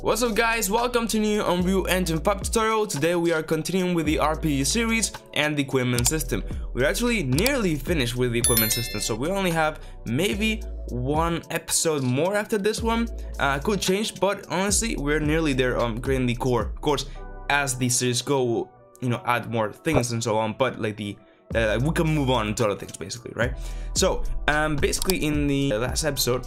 What's up guys, welcome to new Unreal Engine 5 tutorial. Today we are continuing with the RPG series and the equipment system. We're actually nearly finished with the equipment system, so we only have maybe one episode more after this one. Uh, could change, but honestly, we're nearly there on creating the core. Of course, as the series go, we'll, you know, add more things and so on, but like the uh, we can move on to other things basically, right? So, um, basically in the last episode,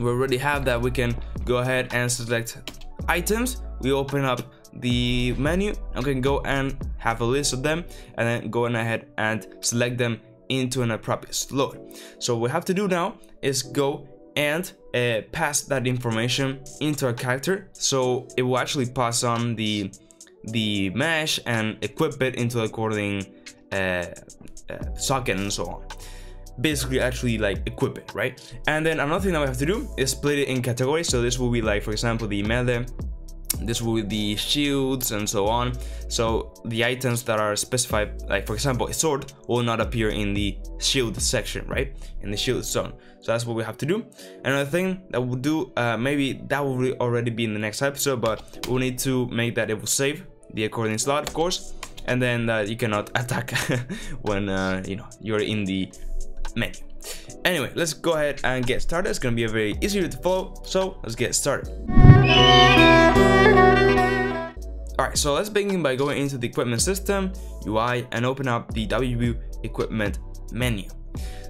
we already have that we can go ahead and select items. We open up the menu. And we can go and have a list of them and then go ahead and select them into an appropriate slot. So what we have to do now is go and uh, pass that information into our character. So it will actually pass on the the mesh and equip it into according uh, uh, socket and so on basically actually like equip it, right? And then another thing that we have to do is split it in categories. So this will be like, for example, the melee, this will be the shields and so on. So the items that are specified, like for example, a sword will not appear in the shield section, right? In the shield zone. So that's what we have to do. Another thing that we'll do, uh, maybe that will already be in the next episode, but we'll need to make that it will save the according slot, of course. And then uh, you cannot attack when uh, you know you're in the menu. Anyway, let's go ahead and get started. It's gonna be a very easy to follow, so let's get started. Alright, so let's begin by going into the equipment system, UI, and open up the WB equipment menu.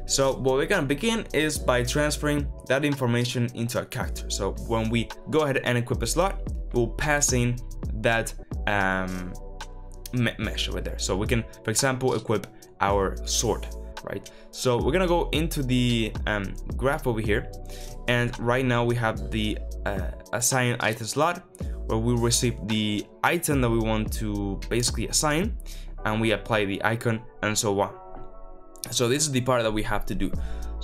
So what we're gonna begin is by transferring that information into our character. So when we go ahead and equip a slot, we'll pass in that um, mesh over there. So we can, for example, equip our sword right? So we're gonna go into the um, graph over here, and right now we have the uh, assign item slot where we receive the item that we want to basically assign, and we apply the icon and so on. So this is the part that we have to do.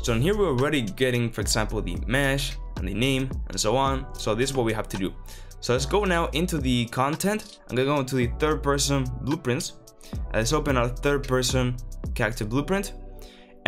So in here we're already getting, for example, the mesh and the name and so on. So this is what we have to do. So let's go now into the content. I'm gonna go into the third person blueprints. Let's open our third person character blueprint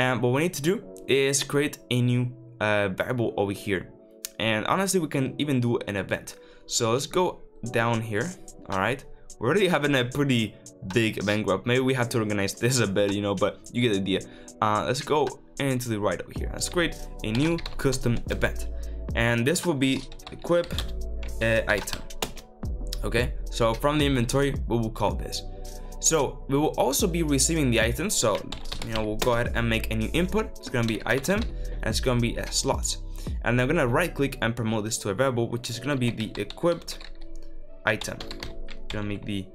and what we need to do is create a new uh, variable over here. And honestly we can even do an event. So let's go down here. All right. We're already having a pretty big event graph maybe we have to organize this a bit you know but you get the idea. Uh, let's go into the right over here. Let's create a new custom event. And this will be equip uh, item. Okay. So from the inventory we will call this. So we will also be receiving the items. So you know we'll go ahead and make a new input. It's gonna be item and it's gonna be a slots and I'm gonna right click and promote this to a variable which is gonna be the equipped item. Gonna make the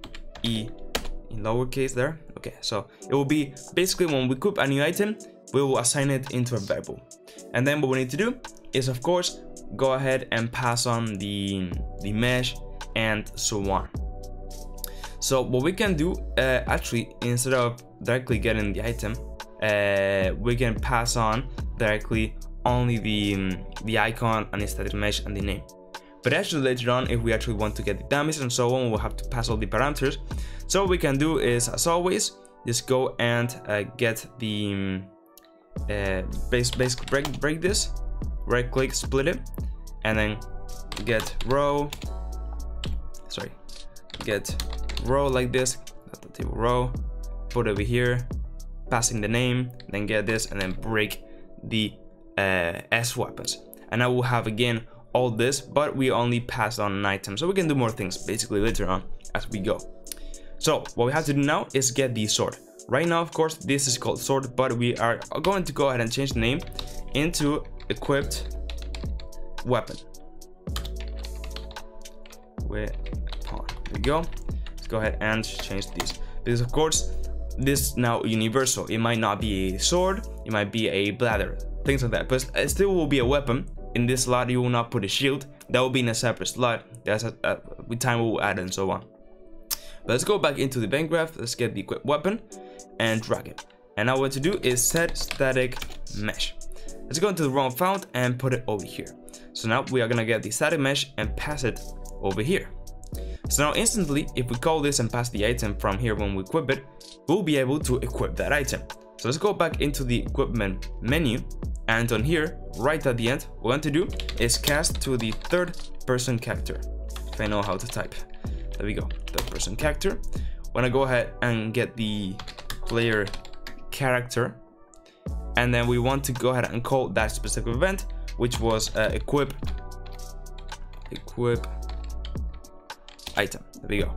e in lowercase there. Okay so it will be basically when we equip a new item we will assign it into a variable. And then what we need to do is of course go ahead and pass on the the mesh and so on so what we can do uh, actually instead of directly getting the item uh, we can pass on directly only the um, the icon and the static mesh and the name. But actually later on if we actually want to get the damage and so on we'll have to pass all the parameters. So what we can do is as always just go and uh, get the um, uh, base basically break break this right click split it and then get row sorry get row like this the table row put over here passing the name then get this and then break the uh, S weapons. And I will have again all this but we only pass on an item. So we can do more things basically later on as we go. So what we have to do now is get the sword. Right now of course this is called sword but we are going to go ahead and change the name into equipped weapon. Weapon. There we go go ahead and change these. Because of course this now universal. It might not be a sword it might be a bladder things like that. But it still will be a weapon. In this slot you will not put a shield. That will be in a separate slot. That's a, a, with time we will add and so on. But let's go back into the event graph. Let's get the equipped weapon and drag it. And now what to do is set static mesh. Let's go into the ROM font and put it over here. So now we are gonna get the static mesh and pass it over here so now instantly, if we call this and pass the item from here when we equip it, we'll be able to equip that item. So let's go back into the equipment menu and on here, right at the end, what we're going to do is cast to the third person character. if I know how to type. There we go, third person character. Wanna go ahead and get the player character and then we want to go ahead and call that specific event which was uh, equip equip item. There we go.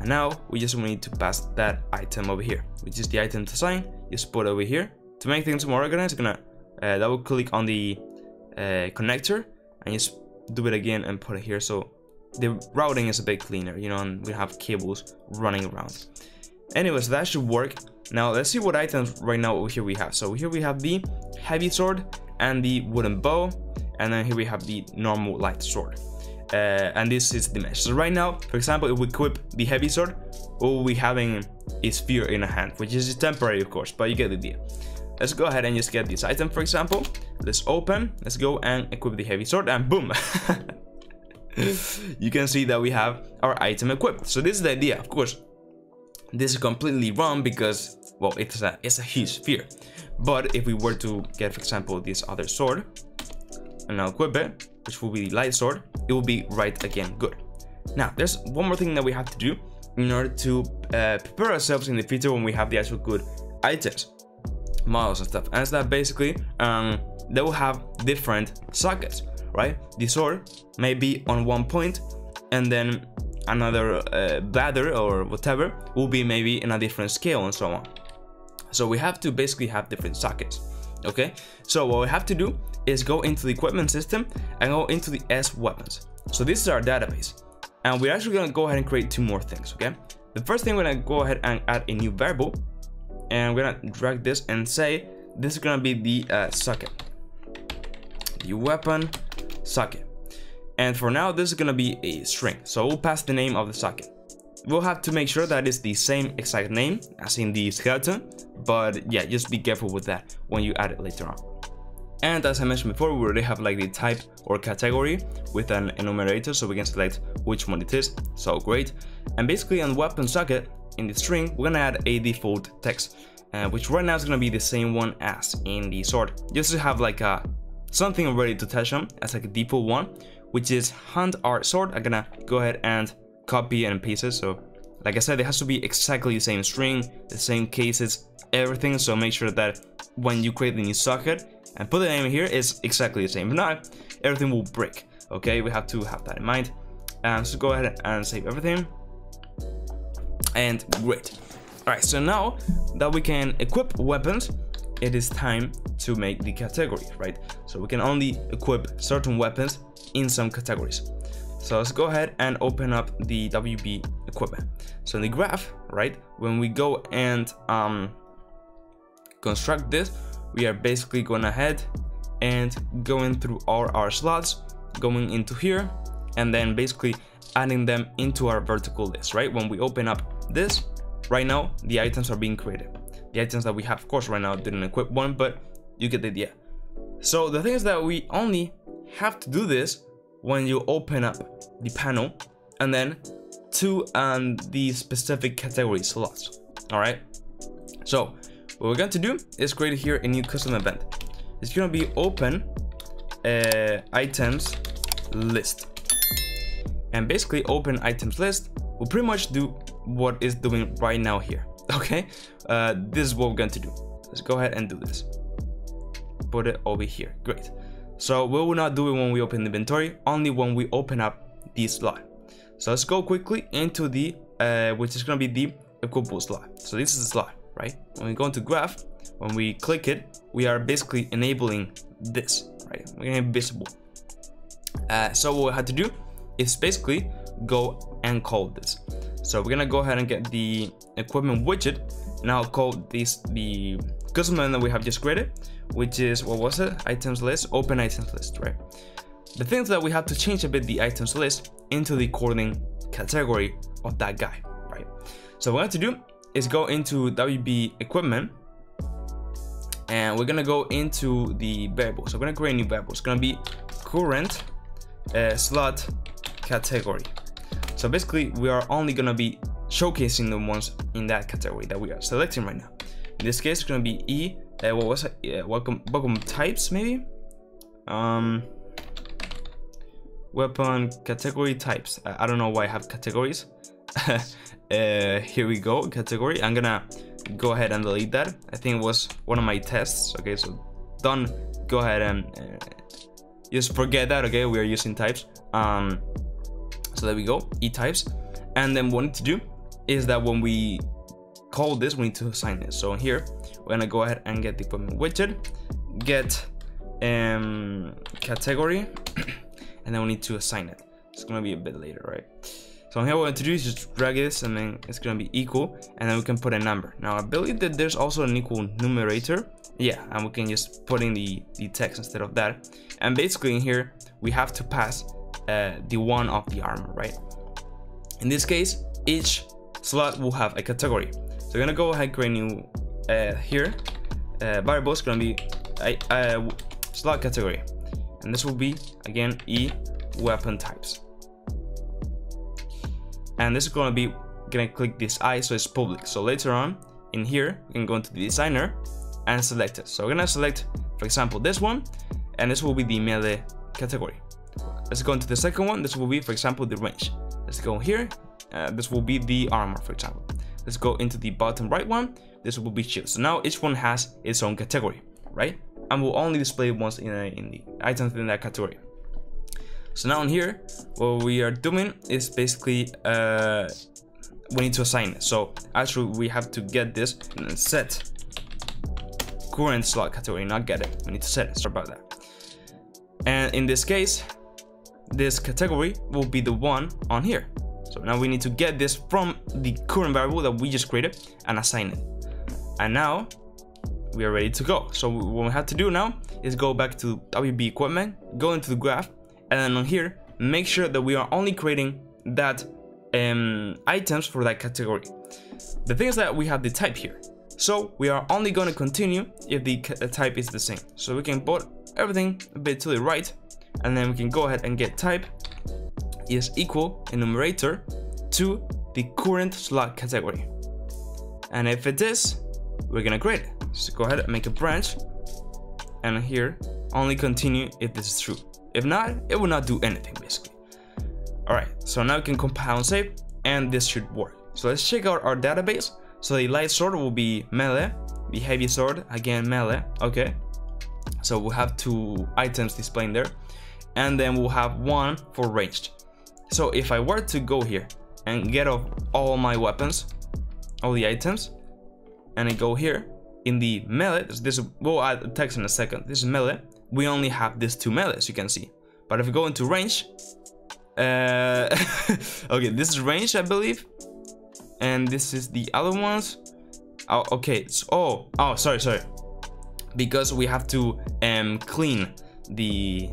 And now we just need to pass that item over here which is the item to sign just put over here. To make things more organized I'm gonna uh, double click on the uh, connector and just do it again and put it here. So the routing is a bit cleaner you know and we have cables running around. Anyways that should work. Now let's see what items right now over here we have. So here we have the heavy sword and the wooden bow, and then here we have the normal light sword. Uh, and this is the mesh. So right now, for example, if we equip the heavy sword, all we having is spear in a hand, which is temporary of course, but you get the idea. Let's go ahead and just get this item for example. Let's open, let's go and equip the heavy sword and boom! you can see that we have our item equipped. So this is the idea, of course. This is completely wrong because, well, it's a, it's a huge sphere. But if we were to get, for example, this other sword, and now equip it, which will be the light sword, it will be right again good. Now, there's one more thing that we have to do in order to uh, prepare ourselves in the future when we have the actual good items, models and stuff. And it's that basically, um, they will have different sockets, right? The sword may be on one point, and then another uh, or whatever will be maybe in a different scale and so on. So we have to basically have different sockets. Okay, so what we have to do is go into the equipment system and go into the S weapons. So this is our database. And we're actually gonna go ahead and create two more things, okay? The first thing we're gonna go ahead and add a new variable and we're gonna drag this and say this is gonna be the uh, socket. The weapon socket. And for now, this is gonna be a string. So we'll pass the name of the socket. We'll have to make sure that it's the same exact name as in the skeleton, but yeah, just be careful with that when you add it later on. And as I mentioned before, we already have like the type or category with an enumerator so we can select which one it is, so great. And basically on weapon socket, in the string, we're gonna add a default text, uh, which right now is gonna be the same one as in the sword, just to have like a something ready to touch on as like a default one, which is hunt art sword. I'm gonna go ahead and copy and paste it. So like I said, it has to be exactly the same string, the same cases, everything. So make sure that when you create the new socket and put the name here, it's exactly the same. If not, everything will break. Okay, we have to have that in mind. Um, so go ahead and save everything. And great. Alright, so now that we can equip weapons, it is time to make the category, right? So we can only equip certain weapons in some categories. So let's go ahead and open up the WB equipment. So in the graph, right, when we go and um, construct this, we are basically going ahead and going through all our slots, going into here, and then basically adding them into our vertical list, right? When we open up this, right now, the items are being created. The items that we have, of course, right now didn't equip one, but you get the idea. So the thing is that we only have to do this when you open up the panel and then to um, the specific category slots. All right. So what we're going to do is create here a new custom event. It's going to be open uh, items list. And basically open items list will pretty much do what it's doing right now here. Okay. Uh, this is what we're going to do. Let's go ahead and do this. Put it over here. Great. So we will not do it when we open the inventory, only when we open up this slot. So let's go quickly into the, uh, which is gonna be the equipable slot. So this is the slot, right? When we go into graph, when we click it, we are basically enabling this, right? We're gonna be visible. Uh, so what we had to do is basically go and call this. So we're gonna go ahead and get the equipment widget. Now call this the custom that we have just created which is, what was it? Items list, open items list, right? The thing is that we have to change a bit the items list into the according category of that guy, right? So what we have to do is go into WB equipment and we're gonna go into the variable. So we're gonna create a new variable. It's gonna be current uh, slot category. So basically we are only gonna be showcasing the ones in that category that we are selecting right now. In this case, it's gonna be E uh, what was it? Yeah, welcome, welcome types maybe. Um, weapon category types. I don't know why I have categories. uh, here we go, category. I'm gonna go ahead and delete that. I think it was one of my tests. Okay, so don't go ahead and uh, just forget that. Okay, we are using types. Um, so there we go, e types. And then what we need to do is that when we call this, we need to assign it. So here, we're gonna go ahead and get the equipment widget, get um, category, and then we need to assign it. It's gonna be a bit later, right? So here what we're going to do is just drag this and then it's gonna be equal and then we can put a number. Now I believe that there's also an equal enumerator. Yeah, and we can just put in the, the text instead of that. And basically in here, we have to pass uh, the one of the armor, right? In this case, each slot will have a category. So we're gonna go ahead and create new uh, here. Uh, variable is gonna be a slot category. And this will be, again, E weapon types. And this is to be gonna click this I so it's public. So later on in here you can go into the designer and select it. So we're gonna select for example this one and this will be the melee category. Let's go into the second one. This will be for example the range. Let's go here. Uh, this will be the armor for example let's go into the bottom right one this will be shield so now each one has its own category right and will only display once in, a, in the items in that category so now in here, what we are doing is basically uh, we need to assign it. So actually we have to get this and then set current slot category, not get it. We need to set it, sorry about that. And in this case, this category will be the one on here. So now we need to get this from the current variable that we just created and assign it. And now we are ready to go. So what we have to do now is go back to WB equipment, go into the graph, and then on here make sure that we are only creating that um, items for that category the thing is that we have the type here so we are only going to continue if the type is the same so we can put everything a bit to the right and then we can go ahead and get type is equal enumerator to the current slot category and if it is we're gonna create it so go ahead and make a branch and here only continue if this is true if not, it will not do anything basically. Alright, so now we can compile and save, and this should work. So let's check out our database. So the light sword will be melee, the heavy sword, again melee, okay. So we'll have two items displaying there, and then we'll have one for ranged. So if I were to go here and get off all my weapons, all the items, and I go here, in the melee, this we'll add text in a second, this is melee, we only have these two melees, you can see. But if we go into range, uh, okay, this is range, I believe, and this is the other ones. Oh, okay. So, oh, oh, sorry, sorry. Because we have to um clean the.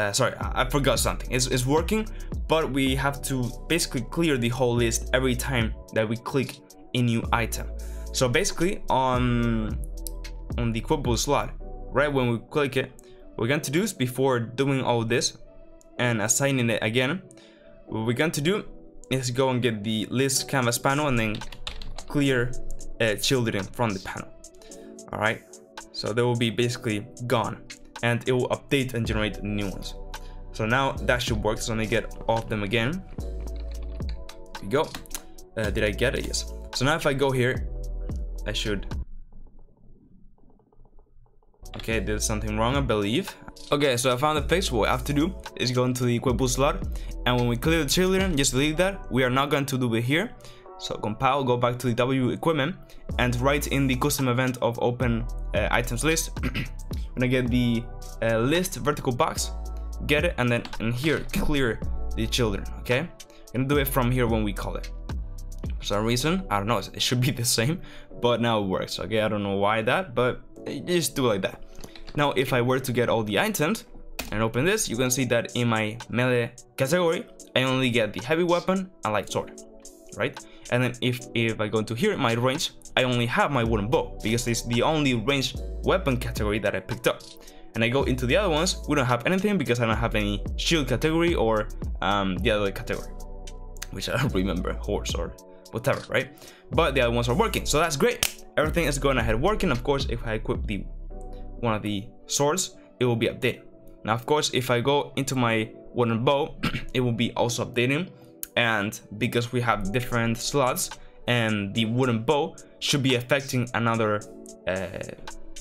Uh, sorry, I, forgot something. It's, it's working, but we have to basically clear the whole list every time that we click a new item. So basically, on on the equipable slot, right when we click it we're going to do is before doing all this and assigning it again what we're going to do is go and get the list canvas panel and then clear uh, children from the panel all right so they will be basically gone and it will update and generate new ones so now that should work so let me get all of them again Here we go uh, did I get it yes so now if I go here I should Okay, did something wrong, I believe. Okay, so I found the fix. What we have to do is go into the equipable slot. And when we clear the children, just delete that. We are not going to do it here. So compile, go back to the W equipment and write in the custom event of open uh, items list. We're gonna get the uh, list vertical box, get it, and then in here clear the children. Okay, We're gonna do it from here when we call it. For some reason, I don't know, it should be the same, but now it works. Okay, I don't know why that, but just do it like that. Now, if I were to get all the items and open this, you can see that in my melee category, I only get the heavy weapon and light sword, right? And then if, if I go into here, my range, I only have my wooden bow because it's the only range weapon category that I picked up. And I go into the other ones, we don't have anything because I don't have any shield category or um, the other category, which I don't remember, horse or whatever, right? But the other ones are working, so that's great. Everything is going ahead working. Of course, if I equip the one of the swords, it will be updated. Now, of course, if I go into my wooden bow, it will be also updating. And because we have different slots, and the wooden bow should be affecting another uh,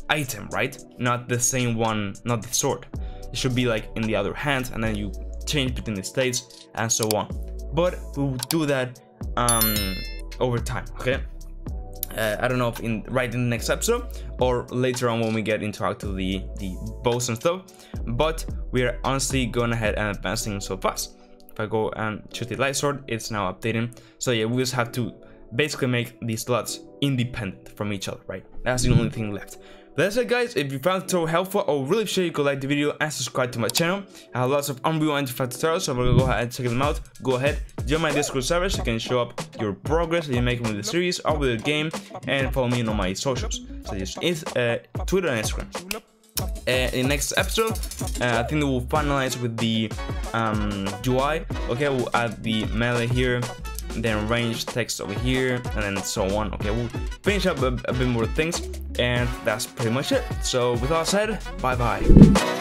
item, right? Not the same one, not the sword. It should be like in the other hand, and then you change between the states and so on. But we will do that um, over time, okay? Uh, I don't know if in right in the next episode or later on when we get into actually the, the bows and stuff. But we're honestly going ahead and advancing so fast. If I go and choose the light sword, it's now updating. So yeah, we just have to basically make these slots independent from each other, right? That's the only thing left. That's it guys, if you found the tutorial helpful, I would really appreciate you could like the video and subscribe to my channel. I have lots of Unreal Engine 5 tutorials, so I'm gonna go ahead and check them out. Go ahead, join my Discord server so you can show up your progress that you're making with the series or with the game, and follow me on my socials, so just is uh, Twitter and Instagram. Uh, in the next episode, uh, I think we'll finalize with the um, UI. Okay, we'll add the melee here, then range text over here, and then so on. Okay, we'll finish up a, a bit more things, and that's pretty much it. So with all said, bye bye.